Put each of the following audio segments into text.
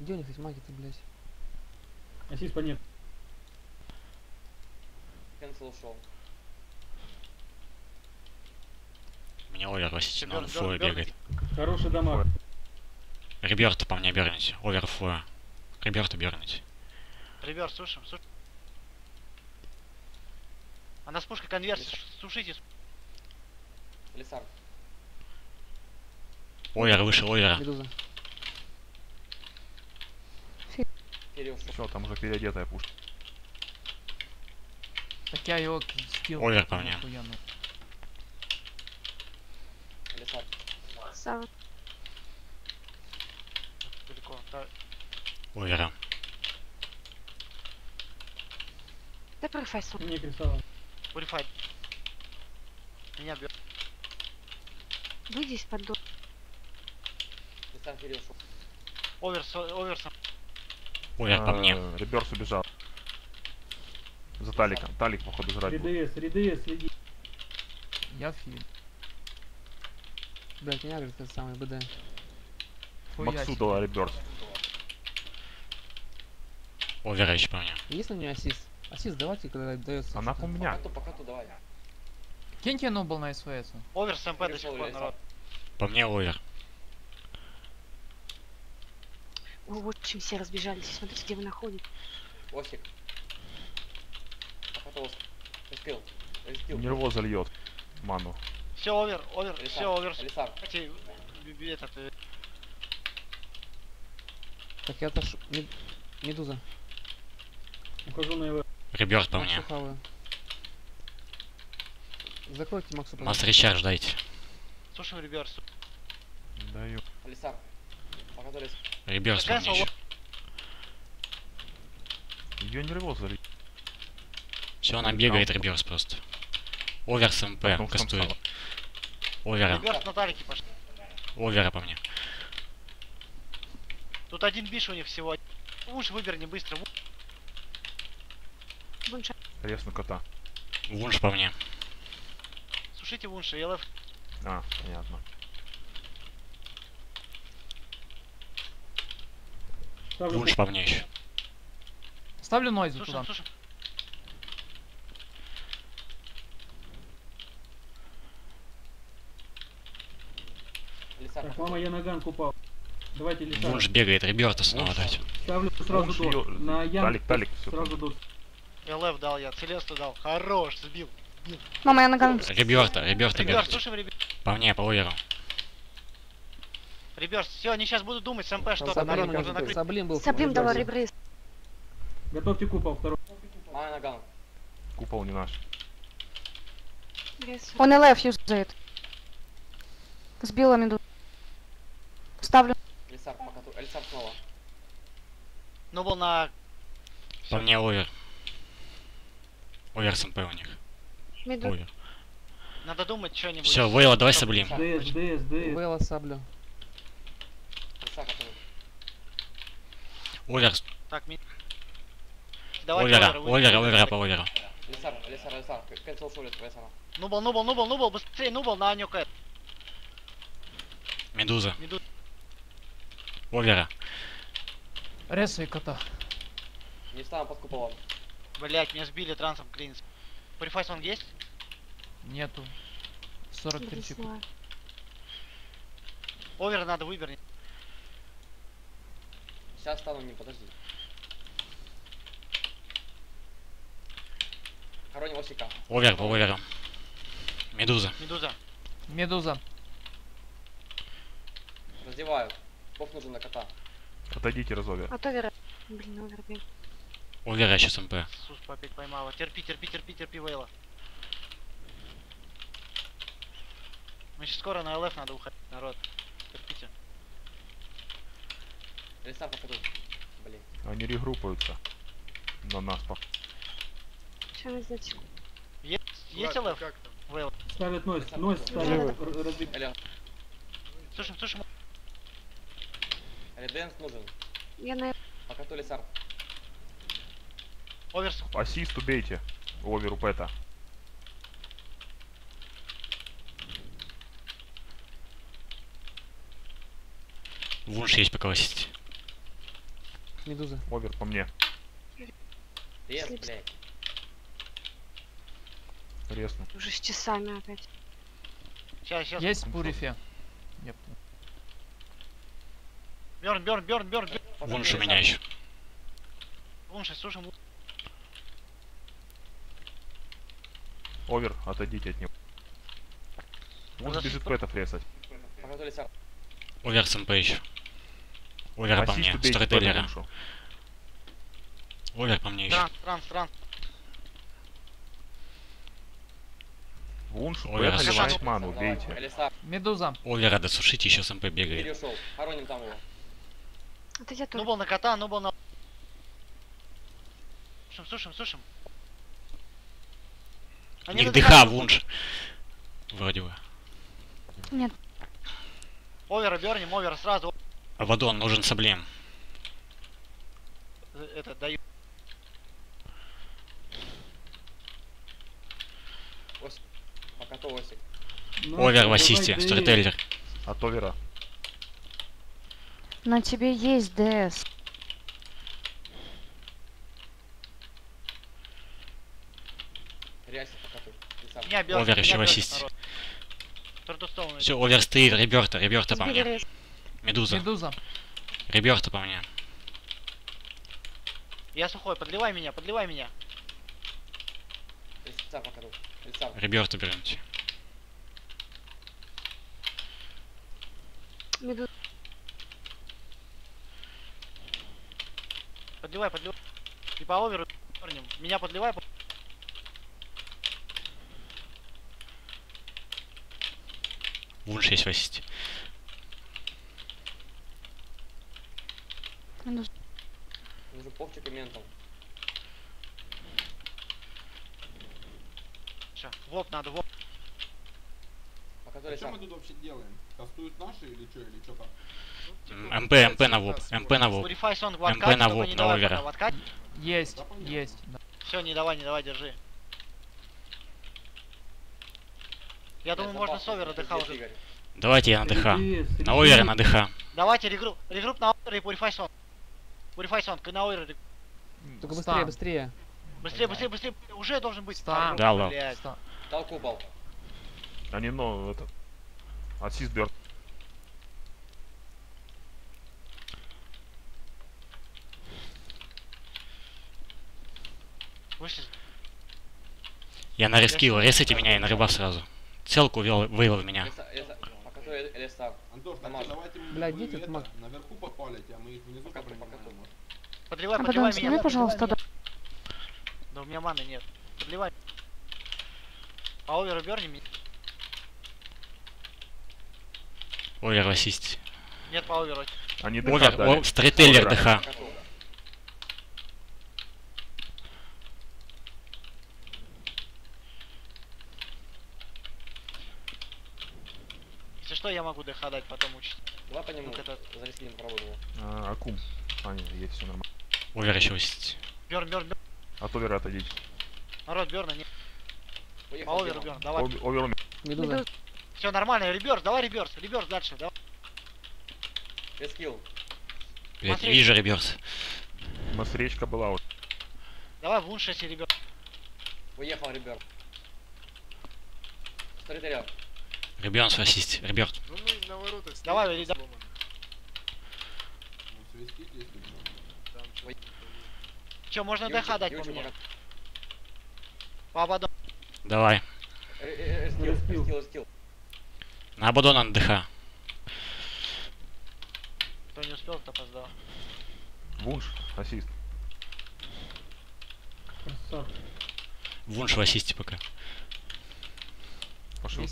Где у них эти маги-то, блядь? Асис по нет. Кенсел ушел. Мне овер васите, но он бёрн, бегает. Хороший дамаг. Реберта по мне берните. Овер флоя. Реберта берните. Реверс, сушим, сушим. Она с пушкой конверсия, сушите. Лисар. Овер выше овера. Медуза. Кирилл ушел. Все, там уже переодетая пушка. Так я его скилл. Овер по мне. Сава. Далеко. Да. Овера. Дай профессор. Не кристалла. Пурифай. Меня бьет. Выйди из-под до... Лисар Кирилл оверсом. Овер по мне. Э, Реберс убежал. За Таликом. Талик, походу, жрать. Ридес, Ридес, следи. Я фил. Блядь, меня говорит, это самый БД. Максу дала Реберс. Овера еще по мне. Есть на нее ассист? Ассист давайте, когда дается. Она по Пока меня. ту, пока ту, давай. Киньте нубл на СВС. Оверс МП до сих пор, народ. По мне овер. Вы вот чем все разбежались. Смотрите, где вы находитесь. Осик. Пока ту ос- Рискил. Рискил. Нерво зальет ману. Все, овер, овер, Лисар. все, оверс. Лисар. Б- этот, э, Так, я отошу. Мед- Медуза. Ухожу на ЕВ. Реберт по мне. хаваю. Закройте Максу. Масс пожалуйста. речарж дайте. сушим реверс. Даю. Лисар. Реберс мне Cancel. еще. Ее нерво зальет. Все, она бегает реберс просто. Овер с МП кастует. Овера. Реверс на талике пошли. Овера по мне. Тут один биш у них всего. Уж выберни быстро. Ву- Бунша. Рез на кота. Вунш по мне. Сушите вунши, я лев. А, понятно. Ставлю мне еще. Ставлю нойзу Сушим, туда. Лисар. Так, мама, я на ганг упал. Давайте Лисар. Вунш бегает, Реберта снова дать. Ставлю сразу Вунш до. её- На Ян Талик, Талик, сразу до. Я лев дал я, Целесту дал. Хорош, сбил. Мама, я на ган. Реберта, Реберта Реверс, бегает. сушим ребят. По мне, по оверу. Реверс, все, они сейчас будут думать с МП что-то. Саблин, Надо, у можно них- накрыть. Саблин был. Саблим давай Реберс. ребрейс. Готовьте купол второй. Мана на ган. Купол не наш. Он ЛФ юзает. Сбила меду. Ставлю. Лисар. Пока ту. Лисар снова. Ну, был на... По мне овер. Овер с МП у них. Меду. Овер. Надо думать что-нибудь. Все, Вейла, давай саблим. ДС, ДС, ДС. Вейла саблю. Лисар который. Овер, Так, ми... Давай овера, овера, вы- овера, овера по оверу. Лисар. Лисар. Лисар. Кенсел ушел Лисара. Нубал, нубал, нубал, нубал, быстрее, нубал на Аню Кэт. Медуза. Меду- Овера. Ресай кота. Не встану под куполом. Блять, меня сбили трансом Клинс. Пурифайс он есть? Нету. 43 секунды. Овер надо выберни. Сейчас стану, не подожди. Хороним Осика. Овер по оверу. Медуза. Медуза. Медуза. Раздеваю. Поп нужен на кота. Отойдите, разовер. А то вера. Блин, овер бей. Овера сейчас МП. Суспа опять поймала. Терпи, терпи, терпи, терпи, Вейла. Мы сейчас скоро на ЛФ надо уходить, народ. Терпите. Лисар пока тут. Блин. Они регруппаются. На нас, по Сейчас здесь. Есть, есть ЛФ? Вейла. Ставят нойс. Нойс ставят. Разбить. Эля. Слушай, слушай, Реденс нужен. Я на... Пока то Лисар. Оверс. Ассист убейте. Оверу пэта. Вунш есть пока васить. Медуза. Овер по мне. Слип. блядь. Ресну. Уже с часами опять. Сейчас, сейчас. Есть пурифе. Бёрн, бёрн, бёрн, бёрн. Пока Вунш у меня еще. Слушай, слушай, му- Овер, отойдите от него. Вунш Подожди, бежит. Пока Толисар. Овер с МП еще. Овер по мне, Вуншу. Овер по мне еще. Транс, транс, транс. Вунш, Овер, пэт Слушай, наливает ну, ману, давай. убейте. Медуза. Овера досушите, еще с МП бегает. перешел. Хороним там его. Это я Ну тоже. был на кота, ну был на... Слушаем, слушаем, слушаем. У Они них надыхают дыха, друг друга. вунш. Вроде бы. Нет. Овера бёрнем, овера сразу. Авадон нужен саблем. Это, даю. Осик. Пока то Осик. Ну, Овер в ассисте, сторителлер. От овера. На тебе есть ДС. Овер еще в ассисте. Все, овер стоит, реберта, реберта по мне. Медуза, Медуза. реберта по мне. Я сухой, подливай меня, подливай меня. Реберта берите. Медуза. Подливай, подливай. И по оверу бёрнем. Меня подливай. по- Вунш есть в ассисте. Нужен попчик и ментом. Ща, в лоб надо, в лоб. А что мы тут вообще делаем? Кастуют наши или что, или что как? МП, МП на воп, МП на воп. МП на воп, на овера. Есть. Есть. Все, не давай, не давай, держи. Я думаю, можно с овера ДХ уже. Давайте я на ДХ. На овере на ДХ. Давайте regroup, regroup на овера и Purify Song. Овера. рег- Только быстрее, Стан. быстрее. Быстрее, быстрее, быстрее. Уже должен быть. Стан. Да. Ста- Дал купол. Они, ну, это... Ассист бёрн. Вышли. Я на рескил, ресайте меня и на рыба сразу. Целку вел, вывел меня. Элисар. Антош, так давайте Бля, вы дети, это маг. наверху попалите, а мы их внизу Пока, пока. Подливай, А подливай меня. сними, пожалуйста, да. Да у меня маны нет. Подливай. По оверу бёрнем. Овер в ассисте. Нет по оверу. Они ДХ Овер, дали. о, сторителлер Овера. ДХ. Пока то. Если что, я могу ДХ дать, потом учить. Давай по нему. Ну-ка, это- Зариским попробуем его. А, Акум. А, нет, есть все нормально. Овер еще ассисте. Бёрн, бёрн, бёрн. От овера отойдите. Народ, бёрна нет. По Уехал. оверу бёрн. Давай. Ов- Овер умер. Медуза. Все нормально, реберс, давай реберс, реберс дальше, давай. Рескил. Блять, не Смотри. вижу реберс. У нас речка была вот. Давай в лучше, если реберс. Уехал, ребят. Сторителя. Реберс в ассисте. Реберт. Ну мы на воротах стоим, Давай, там Вали, да. сломано. Свистите, если надо. Там чё-то Че, можно Юрчик, ДХ дать по мне? пока- По ободам. Давай. Э, э, э, Рескил, Рескил. рескил, рескил. На Абадона на ДХ. Кто не успел, кто опоздал. Вунш. Ассист. Красавчик. Вунш в ассисте пока. Пошел.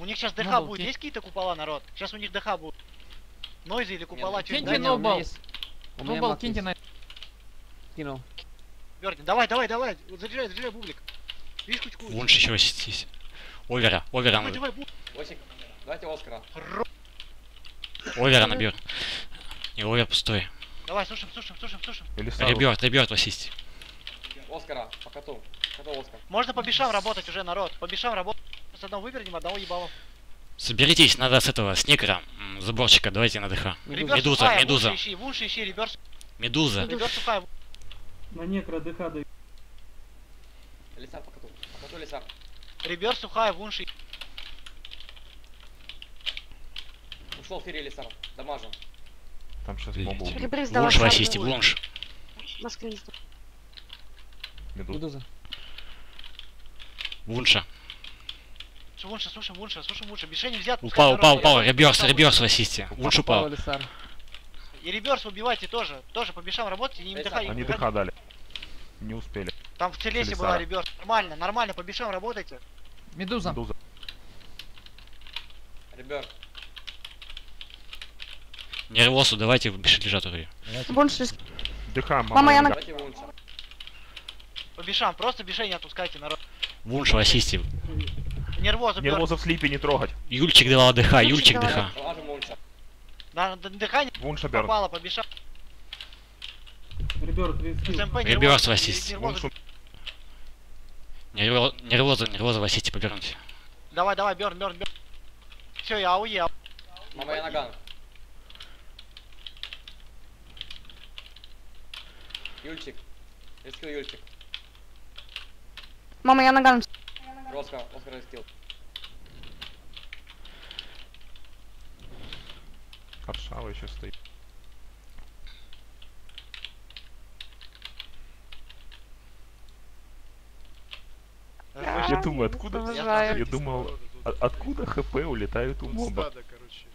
У них сейчас ДХ был будет. Есть какие-то купола, народ? Сейчас у них ДХ будет. Нойзи или купола, Киньте Ноубал маг киньте на... Кинул. Бёрдин, давай, давай, давай. Вот Заряжай, заряжай бублик. Видишь кучку? Вунш еще есть. Овера. Овера. Давай, давай, бублик. Осик. Давайте Оскара. Овера набер. Не, овер пустой. Давай, слушаем, слушаем, слушаем, слушаем. Или Сару. Реберт, реберт в ассисте. Оскара. По коту. Коту Оскар. Можно по бишам работать уже, народ. По бишам работать. С одного вывернем, одного ебалом. Соберитесь, надо с этого, с некра, м, заборчика, давайте на ДХ. Медуза. Реберс Медуза, сухая, медуза. Вунши ищи, вунши ищи, реберс. Медуза. Ребер сухая. На некро ДХ даю. Лисар по коту. По коту лисар. Ребер сухая, вунши. Ушел Фири лисар. Дамажем. Там сейчас сдала. Вунш в ассисте, вунш. Москве. Медуза. Медуза. Вунша. Вунша, слушай, вунша, слушай, вунша. Мишень взят. Упал, упал, упал. Реберс, реберс в ассисте. Попал упал. И реберс убивайте тоже. Тоже по бешам работайте. Не дыхай. Они ДХ дали. Не успели. Там в Целесе была реберс. Нормально, нормально, по бешам работайте. Медуза. Медуза. Ребер. Нервосу давайте беши лежат уже. Больше. ДХ, мама. Мама, я на-. По бешам, просто бешей не отпускайте, народ. Вунш в ассисте. Нервозу. Нервоза в слипе не трогать. Юльчик давал ДХ, Юльчик. ДХ. Дамажем Вунша. Берн. попало по бешам. Ребер, три скилл. СМП Реберс в ассисте. Нервоза, нервоза в ассисте повернуть. Давай, давай, берн, берн, берн. Все, я ауе. Мама я наган. Юльчик. Рискил Юльчик. Мама, я наган. Оскар, Оскар рискил. Варшава еще стоит. Я думаю, откуда... Я думал, а- откуда ХП улетают у моба? Короче.